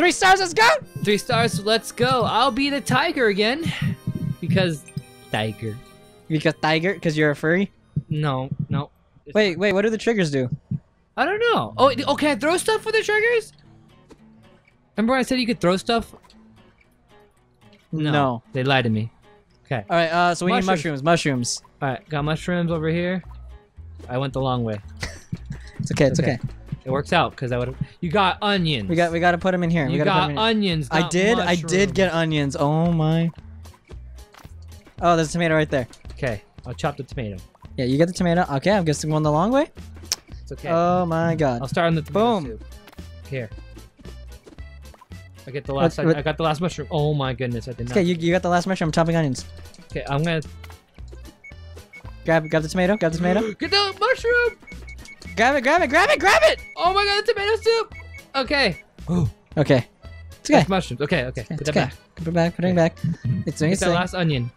Three stars. Let's go. Three stars. Let's go. I'll be the tiger again, because tiger. Because tiger, because you're a furry. No, no. Wait, wait. What do the triggers do? I don't know. Oh, oh, can I throw stuff with the triggers? Remember when I said you could throw stuff? No. They lied to me. Okay. All right. Uh, so we need Mushrooms. mushrooms. Mushrooms. All right, got mushrooms over here. I went the long way. It's okay. It's Okay. okay. It works out because I would. You got onions. We got we got to put them in here. we You gotta put 'em got in onions. I did. I did get onions. Oh my. Oh, there's a tomato right there. Okay, I'll chop the tomato. Yeah, you get the tomato. Okay, I'm guessing going the long way. It's okay. Oh my god. I'll start on the tomato Boom. soup. Here. I get the last. What- what- I got the last mushroom. Oh my goodness! I did not. Okay, you, you got the last mushroom. I'm chopping onions. Okay, I'm gonna Grab grab the tomato. Grab the tomato. get the mushroom. Grab it. Grab it. Grab it. Grab it. Oh my god, the tomato soup. Okay. Okay. It's okay. That's mushrooms. Okay, okay. Put It's that okay. back. Put it back. Put it back. It's doing Get its that thing. last onion.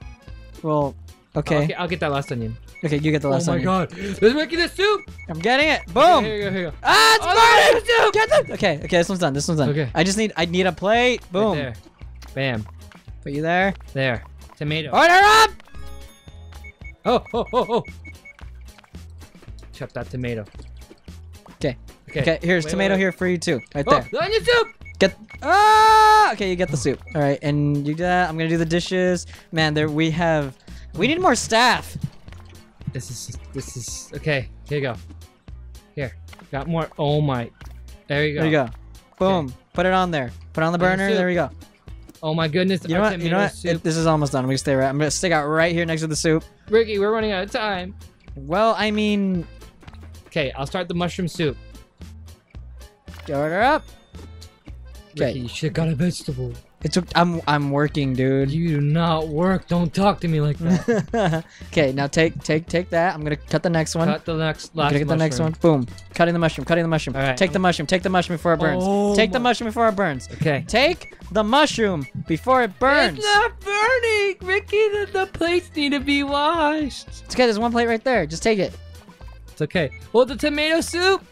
Well, okay. Okay, I'll get that last onion. Okay, you get the last onion. oh my onion. god, let's make the soup. I'm getting it. Okay, Boom. Here you go. Here you go. Ah, it's Oh, burning. the soup. Get them. Okay. Okay. This one's done. This one's done. Okay. I just need. I need a plate. Boom. Right there. Bam. Put you there. There. Tomato. Order up. Oh, oh, oh, oh. Chop that tomato. 'Kay. Okay. Okay. Here's Wait, tomato wait, wait. here for you too. Right Oh, there. the onion soup. Get ah. Okay, you get the soup. All right, and you do that. I'm gonna do the dishes. Man, there we have. We need more staff. This is this is okay. Here you go. Here, got more. Oh my. There you go. There you go. Boom. Put it on there. Put it on the burner. There we go. Oh my goodness. You know what? You know what? It- this is almost done. I'm gonna stay right. I'm gonna stick out right here next to the soup. Ricky, we're running out of time. Well, I mean, Okay, I'll start the mushroom soup. Order up. Ricky, Okay. you should have got a vegetable. It's. I'm. I'm working, dude. You do not work. Don't talk to me like that. okay, now take take take that. I'm gonna cut the next one. Cut the next I'm gonna get the next one. Boom. Cutting the mushroom. Cutting the mushroom. All right, Take the I'm- mushroom. Take the mushroom before it burns. Oh take the mushroom before it burns. Okay. Take the mushroom before it burns. It's not burning, Ricky. The, the plates need to be washed. It's okay. There's one plate right there. Just take it. It's okay. Well, the tomato soup.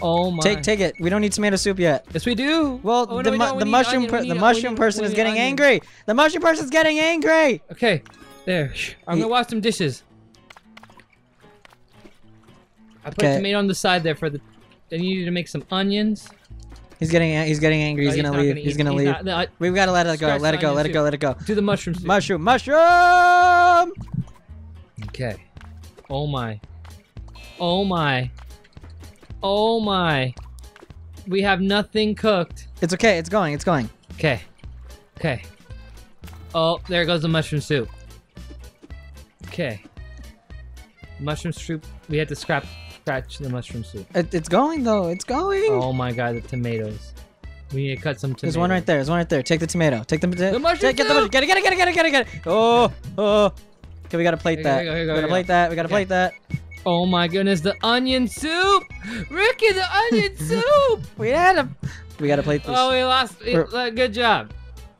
Oh my. Take take it. We don't need tomato soup yet. Yes, we do. Well, Oh, no, the, we mu- We the mushroom onion. the mushroom we person is getting onion. angry. The mushroom person's getting angry. Okay. There. I'm gonna wash some dishes. I put Okay. tomato on the side there for the. I need you to make some onions. He's getting he's getting angry. He's No, gonna not leave. eat- he's gonna leave. not- no, I- We've got to let it go. Let it go. onion Let it go. Let it go. do the mushroom soup. Mushroom. Mushroom. Okay. Oh my. Oh my. Oh my. We have nothing cooked. It's okay. It's going. It's going. Okay. Okay. Oh, there goes the mushroom soup. Okay. Mushroom soup. We had to scrap scratch the mushroom soup. It, it's going though. It's going. Oh my god, the tomatoes. We need to cut some tomatoes. There's one right there. There's one right there. Take the tomato. Take the potato. The mushroom Take, get the soup! Get it. Get it. Get it. Get it. Get it. Get it. Oh. Oh. Okay, we gotta plate go, that. go, we gotta plate that. We gotta plate that. Oh my goodness, the onion soup! Ricky, the onion soup! We had a. We gotta plate this. Oh, we lost. it- uh, good job.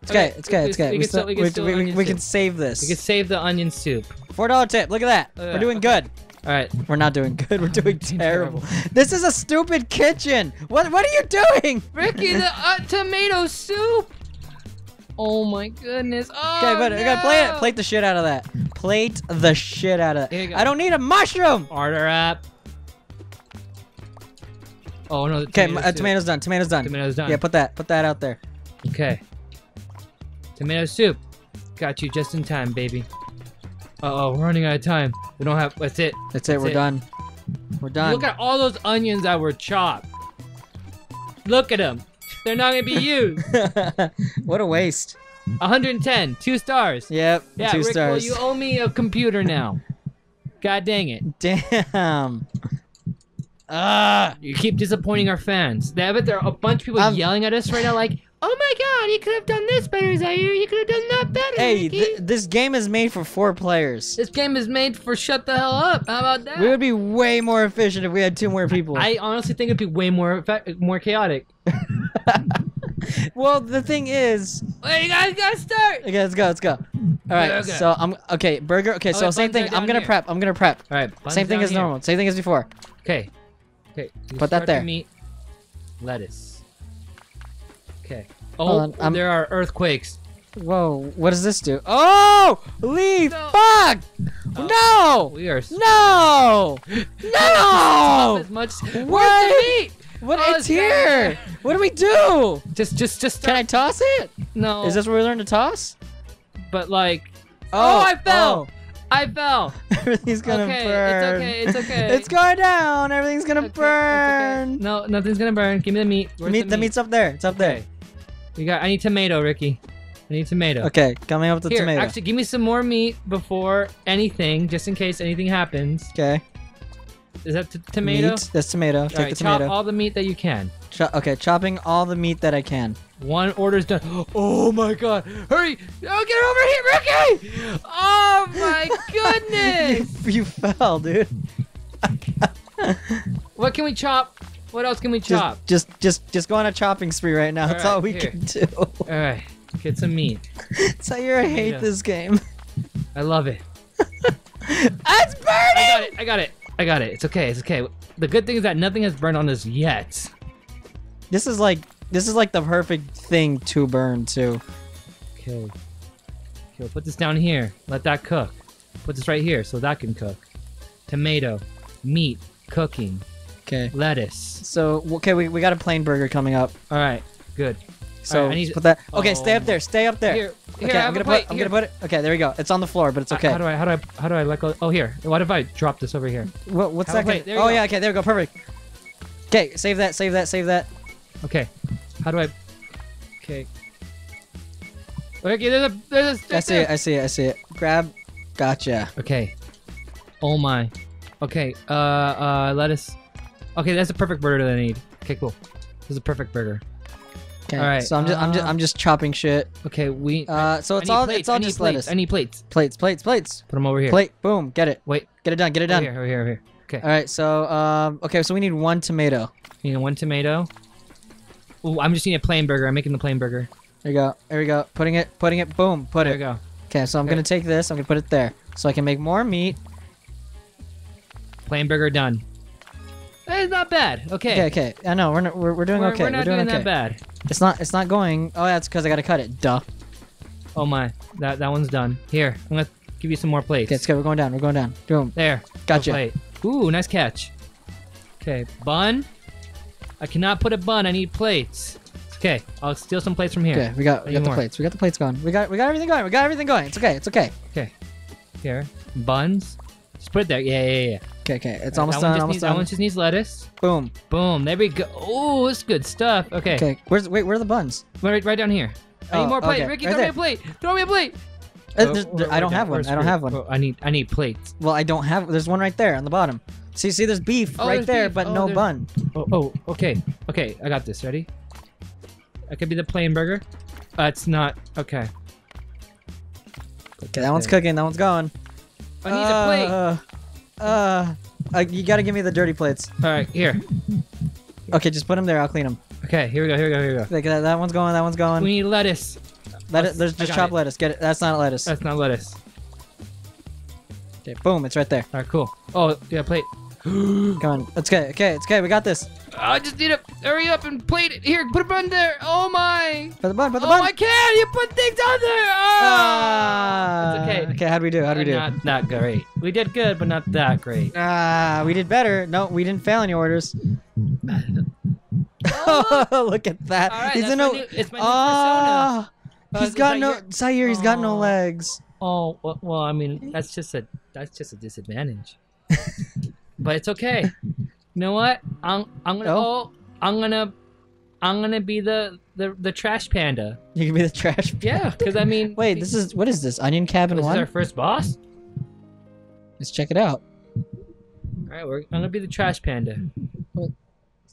it's okay. It's okay. It's we- okay. We, We, can still, still, we can still we, we, we can save this. We can save the onion soup. Four dollar tip. Look at that. Uh, We're doing okay. good. All right. We're not doing good. We're doing Doing terrible. terrible. This is a stupid kitchen. What What are you doing? Ricky, the uh, tomato soup. Oh my goodness. Oh, Okay, but no. we gotta plate it. Plate the shit out of that. Plate the shit out of that. I don't need a mushroom. Order up. Oh no. Okay, tomato uh, tomatoes done. Tomatoes done. Tomatoes done. Yeah, put that. Put that out there. Okay. Tomato soup. Got you just in time, baby. Uh oh, we're running out of time. We don't have. That's it. That's it. We're it. done. We're done. Look at all those onions that were chopped. Look at them. They're not gonna be used. what a waste. 110, two stars. Yep. Yeah, two Rick, well, you owe me a computer now. God dang it. Damn. Ah. You keep disappointing our fans. I bet there are a bunch of people I'm- yelling at us right now, like, "Oh my God, you could have done this better, Zaire. You could have done that better." Hey, th- this game is made for four players. this game is made for shut the hell up. How about that? We would be way more efficient if we had two more people. I honestly think it'd be way more more chaotic. well, the thing is, Wait, you guys gotta start. okay, let's go, let's go. All right, Okay. so I'm okay. Burger. Okay, oh, so wait, same thing. I'm gonna here. prep. I'm gonna prep. All right, Same thing as here. normal. Same thing as before. Okay. Okay. you Put that there. Meat. Lettuce. Okay. Oh, Hold Oh, on, there are earthquakes. Whoa, what does this do? Oh, leave! No. Fuck! Oh. No! We are. No! No! As much. Where's the meat? What? Oh, it's here. What do we do? Just, just, just. Can I toss it? No. Is this where we learn to toss? But like, Oh, oh I fell. oh. I fell. Everything's gonna okay, burn. it's okay. It's okay. It's going down. Everything's gonna Okay, it's okay. burn. No, nothing's gonna burn. Give me the meat. Where's Meat, the meat's up there. It's up there. You got. I need tomato, Ricky. I need tomato. Okay, coming up with the Here, tomato. actually, give me some more meat before anything, just in case anything happens. okay. Is that t- tomato? Meat. That's tomato. Take All right, the tomato. chop all the meat that you can. Cho- okay, chopping all the meat that I can. One order's done. Oh my god! Hurry! Oh, get over here, Ricky! Oh my goodness! you, you fell, dude. what can we chop? What else can we chop? just, just, just go on a chopping spree right now. That's all we here. can do. All right, get some meat. Zaire, I hate Yeah. this game. I love it. It's burning. I got it. I got it. I got it. It's okay. It's okay. The good thing is that nothing has burned on us yet. This is like, this is like the perfect thing to burn too. Okay. Okay, we'll put this down here. Let that cook. Put this right here so that can cook. Tomato, meat, cooking, Okay. lettuce. So okay, we, we got a plain burger coming up. All right, good. So Alright, I need- to put that. Okay, stay Oh up there. Stay up there. Here, here, okay, I'm gonna put. I'm Here. gonna put it. Okay, there we go. It's on the floor, but it's Uh, okay. How do I? How do I? How do I let go? Oh, here. What if I drop this over here? What, what's a that? gonna- oh go. yeah. Okay, there we go. Perfect. Okay, save that. Save that. Save that. Okay. How do I? Okay. Okay, there's a there's a stick I see there. it. I see it. I see it. Grab. Gotcha. Okay. Oh my. Okay. Uh, uh, lettuce. Okay, that's a perfect burger that I need. Okay, cool. This is a perfect burger. Okay. Alright, So I'm just. I'm just. uh, I'm just chopping shit. Okay, we. Uh. So it's all. plates, It's all just plates, lettuce. I need plates. Plates. Plates. Plates. Put them over here. Plate. Boom. Get it. Wait. Get it done. Get it Over done. here, over here, over here. Okay. All right. So um. Okay. So we need one tomato. You know, one tomato. Ooh, I'm just eating a plain burger. I'm making the plain burger. There you go. There we go. Putting it. Putting it. Boom. Put There it. we go. Okay. So I'm Okay. gonna take this. I'm gonna put it there, so I can make more meat. Plain burger done. Eh, it's not bad. Okay. Okay. Okay. I know. We're not, we're, we're doing We're, okay. we're not doing, okay. that bad. It's not. It's not going. Oh, that's because I gotta cut it. Duh. Oh my. That that one's done. Here, I'm gonna give you some more plates. Okay. Go. We're going down. We're going down. Boom. There. Gotcha. A plate. Ooh, nice catch. Okay, bun. I cannot put a bun. I need plates. Okay, I'll steal some plates from here. Okay. We got. We got the more? plates. We got the plates going. We got. We got everything going. We got everything going. It's okay. It's okay. Okay. Here. Buns. Just put it there. Yeah, yeah, yeah. Okay. Okay. It's Alright, almost that done. Almost needs, That one just needs lettuce. Boom. Boom. There we go. Oh, this good stuff. Okay. Okay. Where's? Wait. Where are the buns? Right, right down here. I Oh, need more plate. okay. Ricky, Right throw me a plate. Throw me a plate. Uh, Oh, there's- we're- I don't we're have one. We're I don't have one. Oh, I need I need plates. Well, I don't have. There's one right there on the bottom. See, see, there's beef Oh, right there's there, beef. but Oh, no there's- bun. Oh, oh, okay. Okay, I got this. Ready? I could be the plain burger. Uh, it's not. Okay. Okay, that one's cooking. That one's going. I need a plate. Uh, uh, you gotta give me the dirty plates. All right, here. Okay, just put them there. I'll clean them. Okay, here we go. Here we go. Here we go. Like that, that one's going. That one's going. We need lettuce. Let it, there's just chopped it. lettuce. Get it. That's not lettuce. That's not lettuce. Okay, boom. It's right there. All right, cool. Oh, yeah, plate. Come on. It's okay. Okay, it's okay. We got this. I just need to hurry up and plate it. Here, put a bun there. Oh my. Put the bun. Put the Oh, bun. I can't. You put things on there. Oh. Ah. It's okay. Okay, how'd we do? How'd we do? Not that great. We did good, but not that great. Ah, we did better. No, we didn't fail any orders. Oh, look at that. All right, he's that's in my a. new- it's my new Ah, Uh, he's is got no. your- Zaire, he's got no Oh. legs. Oh well, well, I mean that's just a that's just a disadvantage. but it's okay. You know what? I'm I'm gonna Oh. oh, I'm gonna I'm gonna be the the the trash panda. You can be the trash. Panda. Yeah, because I mean, Wait, this is what is this? Onion cabin this is one? our first boss. Let's check it out. All right, we're I'm gonna be the trash panda. What?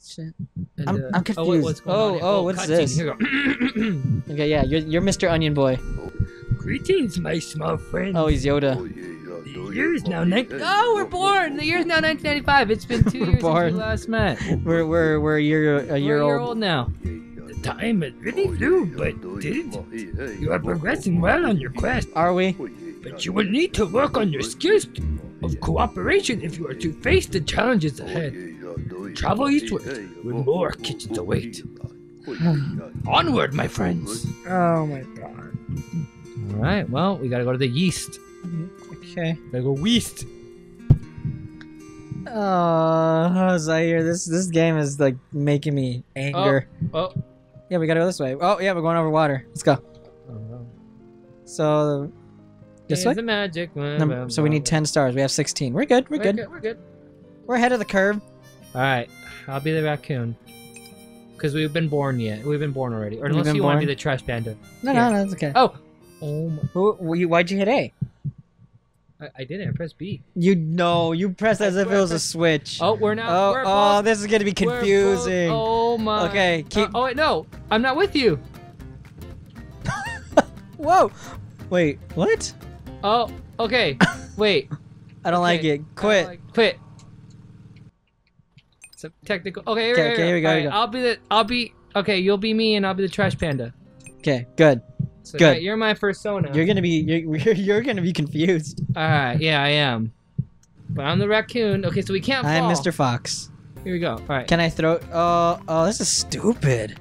Shit. And, I'm- uh, I'm Oh, wait, confused. what's going Oh, on here? oh, what's this? Here we go. Okay, yeah, you're you're Mr. Onion Boy. Greetings, my small friend. Oh, he's Yoda. The year's now nine. Oh, we're born. The year's now 1995. It's been 2 years since born. we last met. We're we're we're a year a We're year a year old. old now. The time has really flew, but didn't. You are progressing well on your quest, Are we? but you will need to work on your skills of cooperation if you are to face the challenges ahead. Travel eastward, where more kitchens await. Onward, my friends. Oh my god. All right. Well, we gotta go to the yeast. Okay. Gotta go west. Oh, Zaire, this this game is like making me anger. Oh, oh. Yeah, we gotta go this way. Oh, yeah, we're going over water. Let's go. Oh, so, this It's way. the magic. Num- so we need ten stars. We have sixteen. We're good. We're, We're good. good. We're good. We're ahead of the curve. All right. I'll be the raccoon. Because we've been born yet. We've been born already. Or unless been you want to be the trash panda. No, Here. no, no, it's okay. Oh. Oh. My. Who, who why'd you hit A? I, I didn't. I pressed B. You know, you pressed as if it was a switch. Oh, we're not. oh, we're oh, this is gonna be confusing. oh my. Okay, keep- Uh, oh wait, no. I'm not with you. Whoa! Wait, what? Oh. Okay. Wait. I don't like it. Quit. Like- quit. It's a technical. Okay, here, Okay, here, okay, here we go, right, go. I'll be the. I'll be. Okay, you'll be me, and I'll be the trash panda. Okay, good. So Good. you're my persona. You're gonna be you're, you're, gonna be confused. All right. Yeah, I am. But I'm the raccoon. Okay, so we can't fall. I'm Mr. Fox. Here we go. All right. Can I throw? Oh, oh, this is stupid.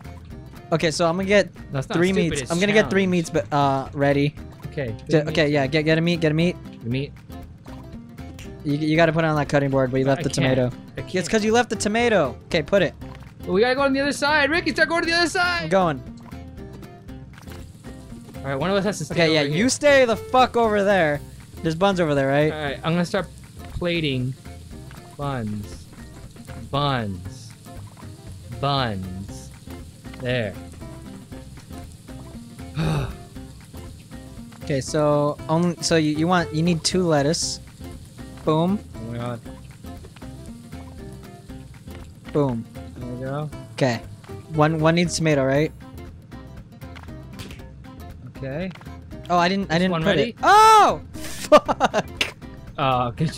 Okay, so I'm gonna get That's three stupid, meats. I'm gonna get three meats, but uh, ready. Okay. Okay, yeah, get get a meat, get a meat. The meat. You, you got to put it on that cutting board, but you left I the can't. tomato. I It's because you left the tomato. Okay, put it. Well, we gotta go on the other side. Ricky, start going to the other side. I'm side. going. All right, one of us has to stay. Okay, yeah, you here. stay the fuck over there. There's buns over there, right? All right, I'm gonna start plating buns, buns, buns. There. Okay, so only so you, you want you need two lettuce. Boom, Oh my god. boom. There we go. Okay, one one needs tomato, right? Okay. Oh, I didn't I didn't put ready? it. Oh, fuck! Oh, good.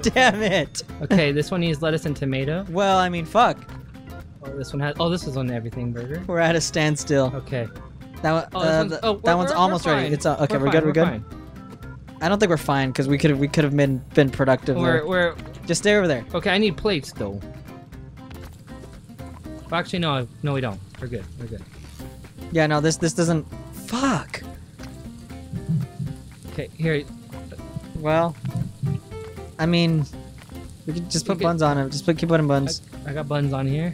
Damn it. okay, this one needs lettuce and tomato. Well, I mean, fuck. Oh, this one has. Oh, this is on everything burger. We're at a standstill. Okay. That one, Oh, this uh, one's, oh, that one's almost ready. It's uh, okay. We're, fine, good. We're, good. fine. I don't think we're fine because we could have we could have been been productive. We're, we're Just stay over there. okay. I need plates though. Well, actually, no, no, we don't. We're good. We're good. Yeah, no, this this doesn't. Fuck. Okay, here. Well, I mean, we could just put could- buns on it. Just put keep putting buns. I got buns on here.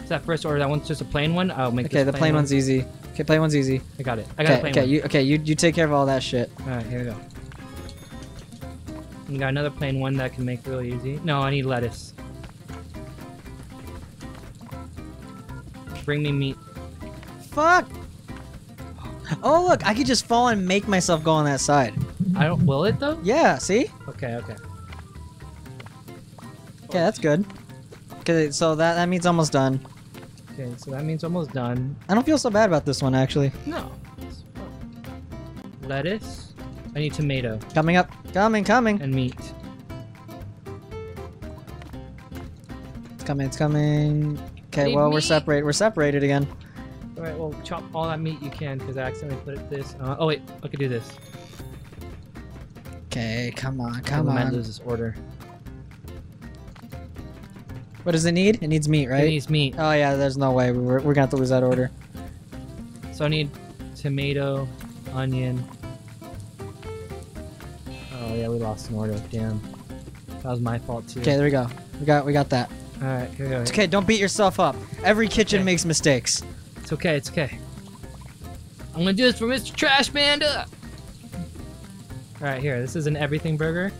Is that first order? That one's just a plain one. I'll make Okay, this the plain one. one's easy. Okay, plain one's easy. I got it. I got a Okay, plain okay, one. you okay? You you take care of all that shit. All right, here we go. We got another plain one that I can make really easy. No, I need lettuce. Bring me meat. Fuck. Oh look, I could just fall and make myself go on that side. I don't. Will it though? Yeah, see? Okay. Okay. Okay, that's good. Okay, so that that means almost done. Okay. So that means almost done. I don't feel so bad about this one actually. No. Lettuce. I need tomato Coming up, coming, coming. and meat. It's coming, it's coming. Okay, well we're meat. separated. We're separated again. All right. Well, chop all that meat you can because I accidentally put it this. Uh, oh wait, I could do this. Okay, come on, Come on. on. lose this order. What does it need? It needs meat, right? It needs meat. Oh yeah, there's no way. We're, we're gonna have to lose that order. So I need tomato, onion. Oh yeah, we lost an order. Damn. That was my fault too. Okay, there we go. We got we got that. All right, here we go. It's okay. Don't beat yourself up. Every kitchen Okay. makes mistakes. It's okay. It's okay. I'm gonna do this for Mr. Trash Panda. All right, here. This is an everything burger.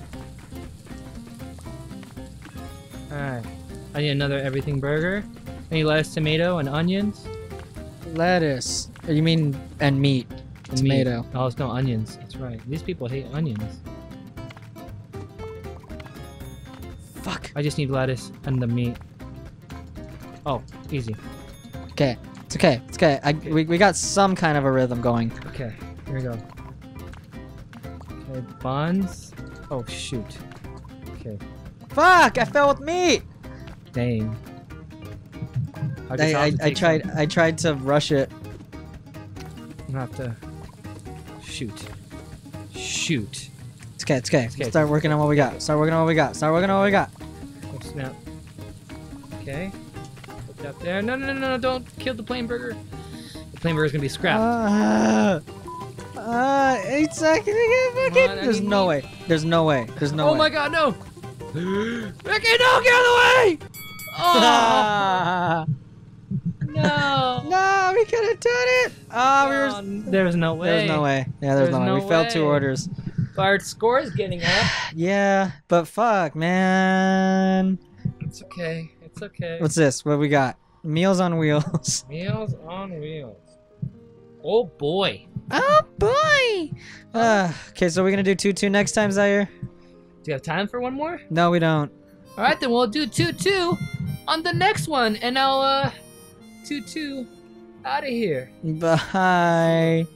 All right. I need another everything burger. I need lettuce, tomato, and onions. Lettuce. You mean and meat? And meat. Tomato. Oh, it's no onions. That's right. These people hate onions. Fuck. I just need lettuce and the meat. Oh, easy. Okay. It's okay. It's okay. I, we, we got some kind of a rhythm going. Okay, here we go. Okay, buns. Oh shoot. Okay, Fuck! I fell with meat. dang. I, I, I, have to I take tried. I tried to rush it. I'm gonna have to shoot. Shoot. It's okay. It's okay. okay. Start working on what we got. Start working on what we got. Start working on what we got. Oh snap. Okay. Get up there. No, no, no, no, no, don't kill the plain burger. The plain burger's gonna be scrapped. Uh, uh, eight seconds. I There's no me. way. There's no way. There's no way. oh way. my god, no! Ricky, no, get out of the way! Oh, Ah. no! no, we could have done it. Ah, we Oh, were. there's no way. There's no way. Yeah, there's, There's no way. no we failed two orders. Our score is getting up. Yeah, but fuck, man. It's okay. It's okay. What's this? What we got? Meals on wheels. Meals on wheels. Oh boy. Oh boy. Uh, okay, so we're gonna do two two next time, Zaire. Do you have time for one more? No, we don't. All right, then we'll do two two on the next one, and I'll uh two two out of here. Bye.